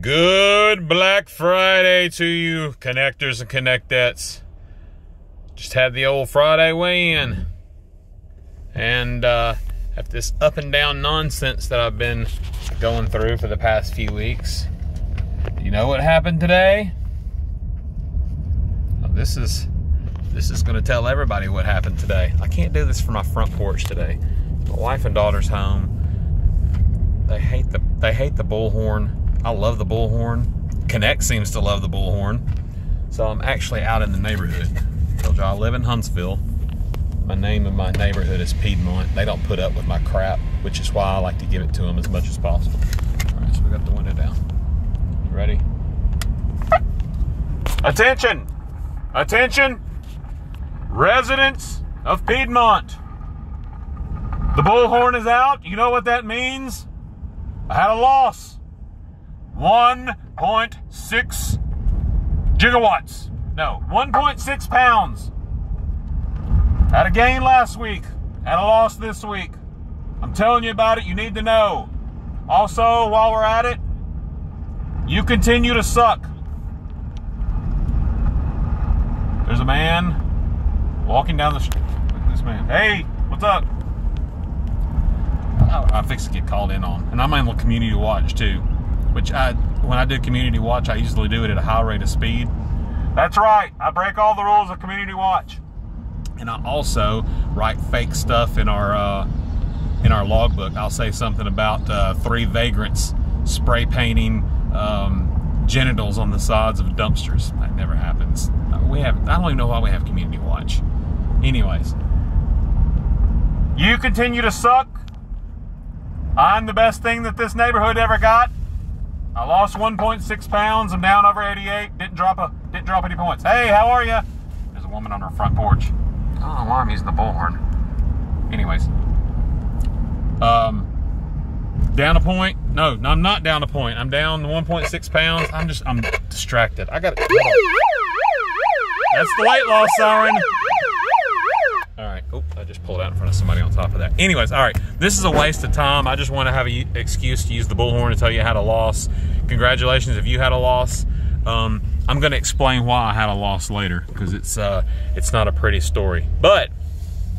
Good Black Friday to you, connectors and connectettes. Just had the old Friday weigh in. And uh, after this up and down nonsense that I've been going through for the past few weeks, you know what happened today? This is this is going to tell everybody what happened today. I can't do this from my front porch today. My wife and daughter's home. They hate the they hate the bullhorn. I love the bullhorn. Connect seems to love the bullhorn. So I'm actually out in the neighborhood. I told you I live in Huntsville. My name of my neighborhood is Piedmont. They don't put up with my crap, which is why I like to give it to them as much as possible. All right, so we got the window down. You ready? Attention! Attention! Residents of Piedmont. The bullhorn is out. You know what that means? I had a loss. 1.6 gigawatts. No, 1.6 pounds. Had a gain last week. Had a loss this week. I'm telling you about it. You need to know. Also, while we're at it, you continue to suck. There's a man walking down the street. Look at this man. Hey, what's up? I, I to get called in on. And I'm on the community watch too. Which I when I do community watch, I usually do it at a high rate of speed. That's right. I break all the rules of community watch. And I also write fake stuff in our uh, in our logbook. I'll say something about uh, three vagrants spray painting um, genitals on the sides of dumpsters. That never happens. We have. I don't even know why we have community watch. Anyways, you continue to suck. I'm the best thing that this neighborhood ever got. I lost 1.6 pounds. I'm down over 88. Didn't drop a didn't drop any points. Hey, how are you? There's a woman on her front porch. I don't know why I'm using the bullhorn. Anyways, um, down a point. No, no, I'm not down a point. I'm down 1.6 pounds. I'm just I'm distracted. I got it. That's the weight loss siren. All right. Oh, I just pulled out in front of somebody on top of that. Anyways, all right. This is a waste of time. I just want to have an excuse to use the bullhorn to tell you had a loss. Congratulations if you had a loss. Um, I'm going to explain why I had a loss later because it's uh, it's not a pretty story. But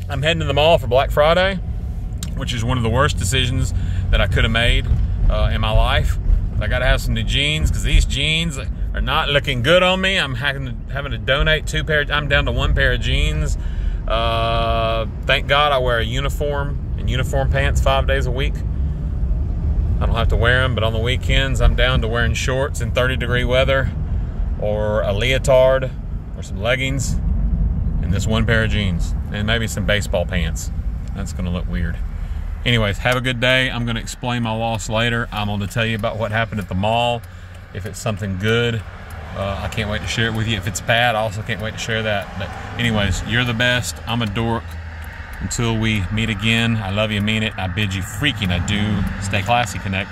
I'm heading to the mall for Black Friday, which is one of the worst decisions that I could have made uh, in my life. I got to have some new jeans because these jeans are not looking good on me. I'm having to, having to donate two pair. I'm down to one pair of jeans. Uh, thank God I wear a uniform and uniform pants five days a week. I don't have to wear them, but on the weekends I'm down to wearing shorts in 30 degree weather or a leotard or some leggings and this one pair of jeans and maybe some baseball pants. That's going to look weird. Anyways, have a good day. I'm going to explain my loss later. I'm going to tell you about what happened at the mall. If it's something good, uh, I can't wait to share it with you. If it's bad, I also can't wait to share that. But anyways, you're the best. I'm a dork. Until we meet again, I love you, mean it. I bid you freaking adieu. Stay classy, Connect.